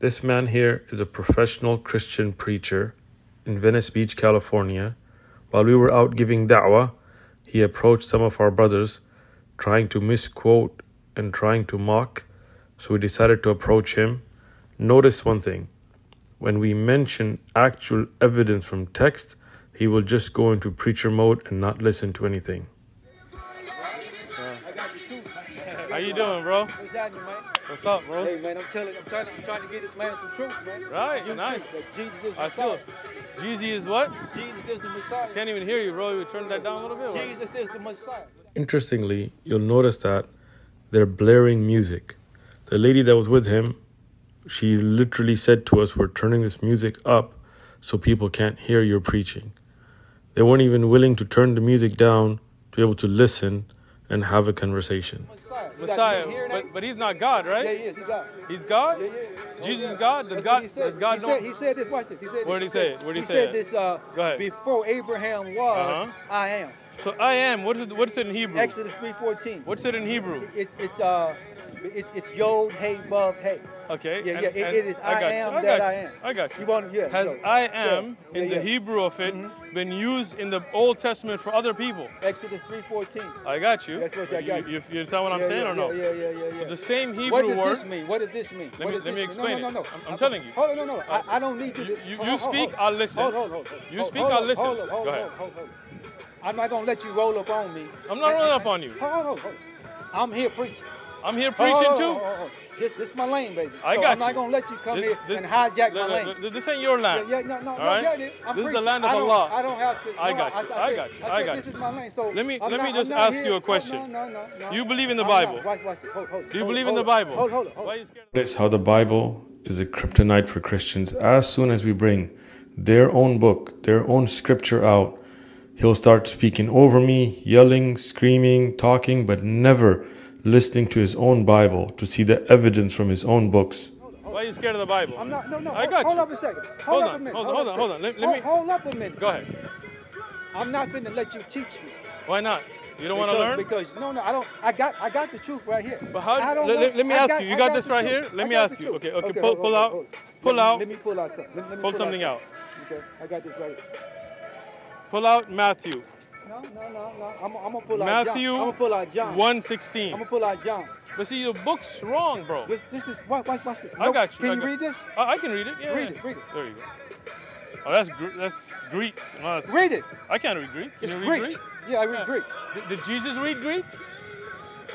This man here is a professional Christian preacher in Venice Beach, California. While we were out giving da'wah, he approached some of our brothers trying to misquote and trying to mock, so we decided to approach him. Notice one thing when we mention actual evidence from text, he will just go into preacher mode and not listen to anything. You doing, bro? What's happening, man? What's up, bro? Hey, man, I'm telling, I'm trying, to, I'm trying to get this man some truth, man. Right, You nice. truth, Jesus is the I Messiah. it. Jeezy is what? Jesus is the Messiah. Can't even hear you, bro. You turn that down a little bit. what? Jesus is the Messiah. Interestingly, you'll notice that they're blaring music. The lady that was with him, she literally said to us, We're turning this music up so people can't hear your preaching. They weren't even willing to turn the music down to be able to listen and have a conversation. Messiah. You got- Messiah, you hear that? but, but he's not God, right? Yeah, he is. He got. He's God? Yeah, yeah. Jesus is God? Does That's God- what he said. does God he know- Said, he said this. Watch this. He said. This. did he say it? Where did he he say said this. Uh, Go ahead. Before Abraham was, Uh-huh. I am. So I am. What is it? What's it in Hebrew? Exodus 3:14. What's it in Hebrew? It, it's uh, it's it's Yod Hey Vav Hey. Okay. Yeah, and- yeah. It, and- it is I, got you, am I that got I am. I got you. You want? Yeah. Has I am in yeah, the yeah. Hebrew of it Mhm. been used in the Old Testament for other people? Exodus 3:14. I got you. That's what I got You, you. you, you understand what I'm saying or no? Yeah, yeah, yeah, yeah. So the same Hebrew what does this mean? What does this mean? Let me- let me explain mean? No, it. no, no, no. I'm- I'm telling you. Hold on, no, no. I, I don't need you to. You- you- hold you hold speak. I'll listen. Hold, hold, hold. hold. You speak, I'll listen. Hold, hold, hold, Go ahead. Hold, hold, hold. I'm not gonna let you roll up on me. I'm not rolling up on you. Hold on, hold. I'm here preaching. I'm here preaching hold too. On, hold on, hold on. This, this is my lane, baby. I so got I'm not gonna let you come This- here this- and hijack my Look, lane. look, look, This ain't your land. Yeah, yeah, no, no, All no, right? yeah, it is. I'm This is the land of I Allah. I don't have to. I got you, I said- got you, I I said got this is my lane. So Let me- I'm let me just ask here- you a question. No, no, no, no. You believe in the Bible? Watch, watch, hold, hold, Do you hold, believe in the Bible? Hold, hold, hold. Why are you scared? Notice how the Bible is a kryptonite for Christians. As soon as we bring their own book, their own scripture out, he'll start speaking over me, yelling, screaming, talking, but never listening to his own Bible to see the evidence from his own books. Why are you scared of the Bible? I'm not. No, no. I hold, got hold you. up a second. Hold, Hold up on, a minute. hold on, hold on, hold on. Let- let hold, me- hold up a minute. Go ahead. I'm not finna let you teach me. Why not? You don't want to learn? Because no, no, I don't. I got, I got the truth right here. But how? I don't Let, know- let- let me I ask got- you. You I got this right truth. here. Let I me ask you. truth. Okay, okay. Pull, hold, pull hold, out. hold. Pull let, out. Let me pull out something. Let, let me Pull pull something out. Okay, I got this right. here. Pull out Matthew No, no, no, no. I'm, I'm gonna pull out Matthew John. I'm gonna pull out John. I'm 116. gonna pull out John. But see, your book's wrong, bro. This, this is watch, watch, watch this. I got you. Can I you got- read this? I, I can read it. Yeah. Read it, read it. There you go. Oh, that's Gr- that's Greek. No, that's- Read it. I can't read Greek. Can It's you read Greek. Greek? Yeah, I read Yeah. Greek. Did, did Jesus read Greek?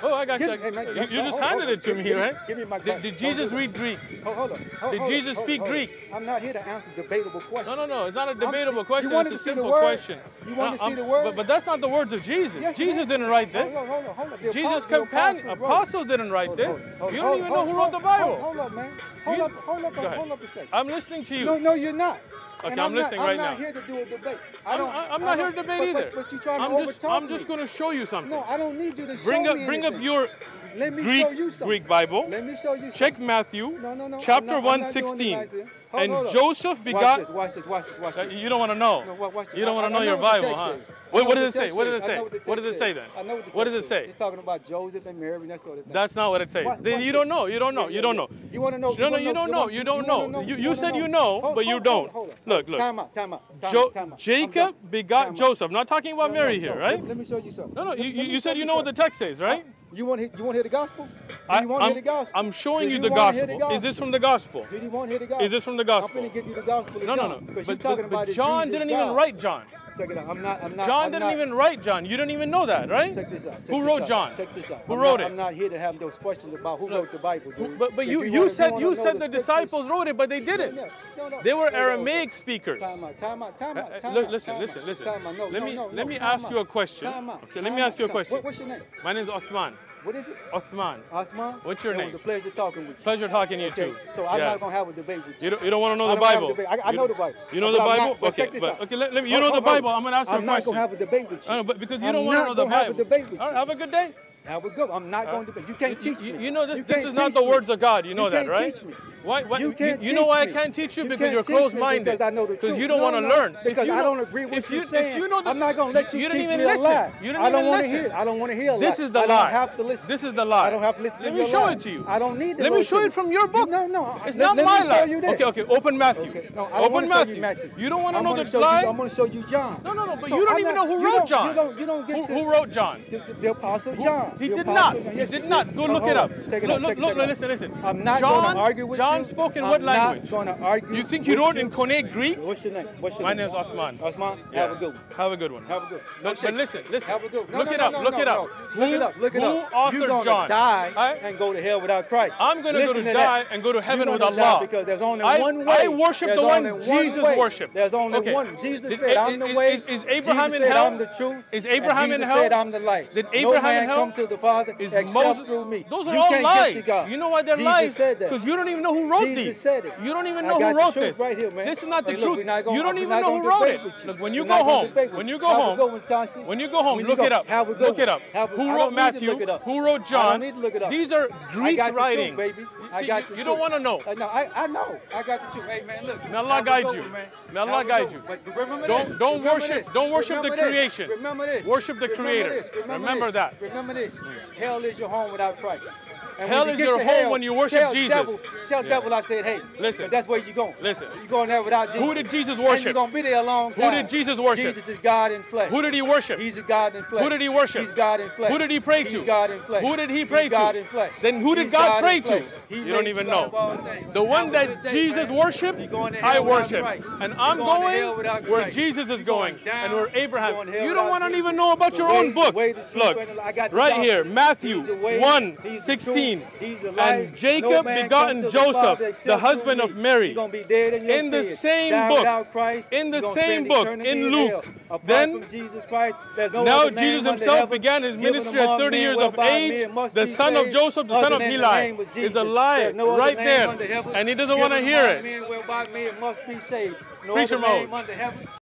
Oh, I got Give you. hey, man, you, you no, just hold- handed hold- it to give- me, give right? give me my Did, did Jesus read Greek? Hold, hold on. Hold, Did hold Jesus on, speak hold. Greek? I'm not here to answer debatable questions. No, no, no. It's not a I'm- debatable you question. It's a to see the simple question. You wanted to see the word? But, but that's not the words of Jesus. Yes, Jesus didn't write this. Hold on, hold on, hold on. The Jesus' apostle- companion apostles apostles didn't write Hold, this. hold, hold, You don't hold, even hold, know who wrote the Bible. Hold, hold up, man. Hold up, hold up, hold up a second. I'm listening to you. No, no, you're not. Okay, I'm, I'm, listening not, right now. I'm not here to do a debate. I don't. I'm, I not don't, here to debate but, either. But, but, you're trying I'm to just, I'm just going to show you something. No, I don't need you to bring show up, me Bring anything. up your Let me Greek, show you something. Greek Bible. Let me show you something. Check Matthew. No, no, no. Chapter one sixteen. 1, 16. Hold- and hold. Joseph Watch begot. this, watch this, watch this, watch Uh, this. You don't want to know. No, watch this. You don't want to know know your Bible, huh? says. I What, know what the does it say? What does it say? what does it say then? I know what the What does it say? It's talking about Joseph and Mary and that sort of thing. That's not what it says. Watch- Then watch you don't know. You don't know. You don't know. You want to know? No, no, you don't know. You don't know. You, said you know, but you don't. hold- hold on. Look, look. Time out, time out. Time Jo- out, time out. I'm Jacob begot Joseph. Not talking about Mary here, right? Let, me show you something. No, no. You, you, me you show said you know what the text says, right? You want to you want to hear the gospel? I, you want to I'm, hear the gospel? I'm showing Do you the wanna hear gospel. Is this from the gospel? You want to hear the gospel? Is this from the I'm gospel? going to give you the gospel. No, no, no. But, you're talking but, about but John Jesus didn't even write John. Check it out. I'm not. I'm not. John I'm didn't not, even write John. You didn't even know that, right? Check this out. check Who this wrote out, John? Check this out. Who I'm wrote not, it? I'm not here to have those questions about who Look, wrote the Bible. Dude. But, but If you, you said you said the the disciples wrote it, but they didn't. No, no, They were no, no, no. Aramaic speakers. Time out, time out, time Uh, out, uh, time out, listen, listen, listen. No, Let me- let me ask you a question. Okay, let me ask you a question. What's your name? My name is Othman. What is it? Othman. Osman? What's your it name? was a pleasure talking with you. Pleasure talking to you Okay, too. so I'm Yeah. not gonna have a debate with you. You don't, you don't want to know the a Bible. I- I know the Bible. You know But the I'm Bible? not- but okay, check this but out. okay, let, let me, you Hold- know the hold- hold. Bible. I'm gonna ask you I'm not gonna have a debate with you. Know, but because you I'm don't want to know the Bible. I'm not gonna have a debate with All right, you. have a good day. Have a good. I'm not uh, going to. You can't You, teach you- me. you know this. You this is not the words of God. You know that, can't right? teach me. Why? why You can't you know why I can't teach you You because you're closed-minded. because I know the truth. you don't No, want to no, learn. Because you I don't agree with if you, you, saying. If you know the, I'm not going to let you, you teach me listen. a lie. You didn't I don't even want to hear. I don't want to hear a. This is the I lie. don't have to listen. This is the lie. I don't have to listen to Let me show lie. it to you. I don't need to Let me show it from your book. No, no. It's not my lie. you. Okay, okay. Open Matthew. No, I Open want to show Matthew. you. You don't want to know the lie. I'm going to show you John. No, no, no. But you don't even know who wrote John. You don't, get who, to who wrote John? the apostle John. He did not. He did not. Go look it up. Take it look, up. look, take look, it listen, listen. I'm not John, going to argue with John you. spoke in I'm what not language? going to argue. You think with wrote in Koine Greek? What's your name? What's your My name? name's Osman. Osman. Have a good one. Have a good one. Have a good. No but listen, listen. Have a good. No, look it up. look it up. Look it up. Look it up. who authored You're gonna die and go to hell without Christ. I'm going to go to die and go to heaven with Allah. because there's only one way. I worship the one Jesus worshiped. There's only one. Jesus said, "I'm the way." Is, is Abraham in hell? I'm the truth. Is Abraham in hell? said, "I'm the light." Did Abraham in hell? To the Father Is except Moses- through me. Those are you all lies. Get to God. You know why they're Jesus lies? Because you don't even know who wrote Jesus these. said it. You don't even know who wrote this. right here, man. This is not the Hey, look, truth. not gonna- you don't even know who wrote it. Look, when you go home, when you. go home, good one, Chauncey. when you go home, look it up. Have a good Look it up. Who wrote don't need to Matthew? look it up. Who wrote John? don't need to look it up. These are Greek writings. baby. I See, got you, you don't want to know. Uh, no, I, I know. I got the truth. Hey, man, look. May Allah guide you. man. May Allah guide you. one. But remember Don't- this. don't Remember worship- this. don't worship the this. creation. Remember this. Worship the Remember Creator. this. Remember this. that. Remember this. Hell is your home without Christ. And Hell is your home hell, when you worship tell Jesus. Devil, tell Yeah. devil I said, hey, Listen. that's where you going. Listen. You going there without Jesus. Who did Jesus And worship? you're going to be there a long Who did Jesus worship? Jesus is God in flesh. Who did he worship? He's a God in flesh. Who did he worship? He's God in flesh. Who did he pray to? He's? God in flesh. Who did he pray He's to? God in flesh. Then who did He's God pray to? He You don't even you out of know. The one that day, Jesus man. worshiped, You're I worship. And I'm going going where Jesus is going down. and where Abraham. You're going to hell You don't want to even know about your own book. the way, the truth, Look, and I got the right here, Matthew He's 1 16. Truth, he's the And life. No Jacob begotten to the Joseph, the husband of. Mary. Going to be dead in the same book. Christ, In the same book, in Luke. Then- Jesus Christ, no Now Jesus himself began his ministry at 30 years of age. The son of Joseph, the son of Eli, is Jesus. a liar no right there. And he doesn't want to hear it. men must be saved. No Preacher mode.